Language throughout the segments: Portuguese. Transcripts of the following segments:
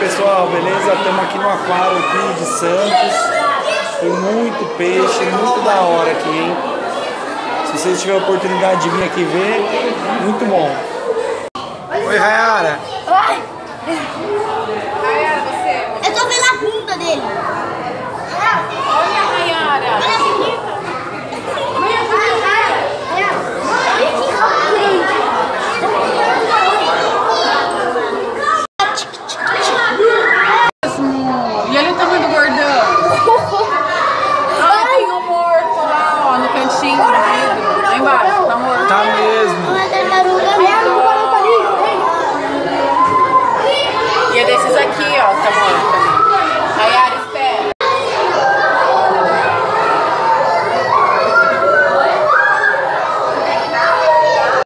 pessoal, beleza? Estamos aqui no aquário aqui de Santos. Tem muito peixe, muito da hora aqui, hein? Se vocês tiverem a oportunidade de vir aqui ver, muito bom. Oi, Rayara. Ai, Rayara, você. eu tô vendo a bunda dele. Olha, Rayara. Olha a bonita. Olha que rápido. E olha o tamanho do gordão. Ah, tem um morto lá, ó, no cantinho do vidro. Lá embaixo, tá morto. Tá mesmo. Uma tartaruga mesmo. E é desses aqui, ó, tá morto também. Rayara, espera.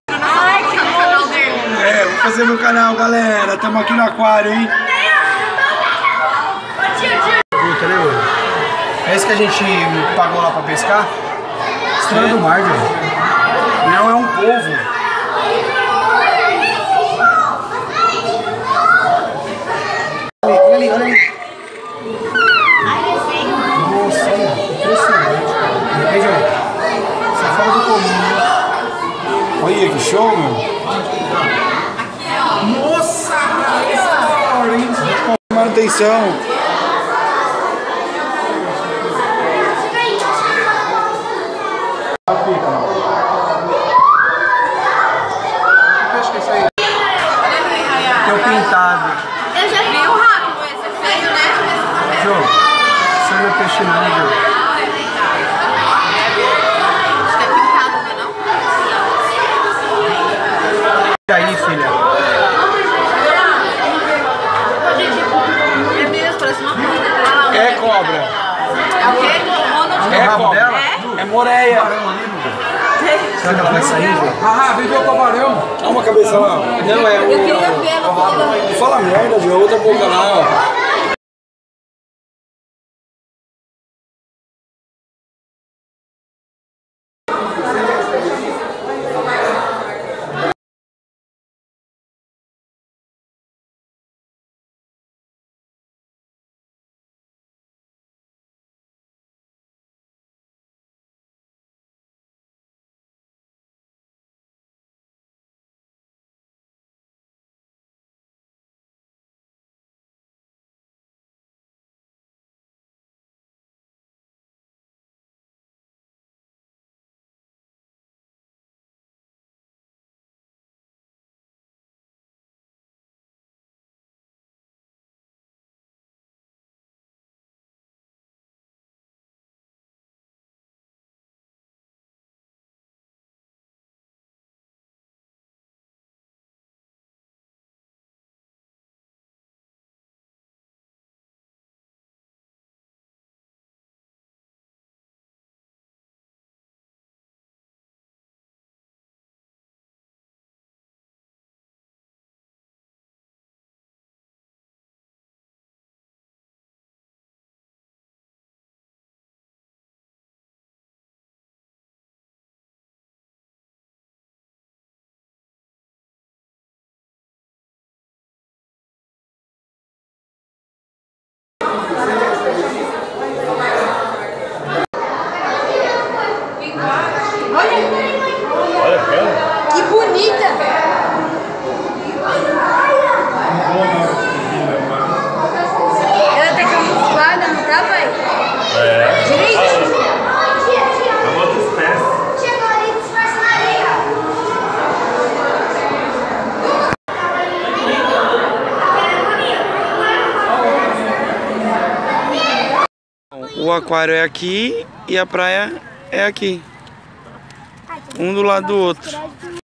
Ai, que no canal dele. Meu canal, galera. Estamos aqui no aquário, hein? Puta, né, mano? É esse que a gente pagou lá pra pescar? Estrela do Mar, velho. Não, é um polvo. Olha ali, olha ali. Nossa, show, meu. Nossa, essa hora, hein? Manutenção. Eu já vi Viu rápido esse? É feio, né? Jô, você não é peixe não, Jô. Acho que é pintado, né não? E aí, filha? É mesmo, parece uma cobra. É cobra. É o quê? É cobra. dela? É moreia. Será que ela vai sair, Jô? Ah, vem ver o tubarão. Olha uma cabeça lá. Não, é o... Eu queria ver ela fala merda, Jô. Outra boca lá, ó. Que bonita. Ela tá camuflada, não tá, pai? É. Direito. É uma outra espécie. O aquário é aqui e a praia é aqui. Um do lado do outro.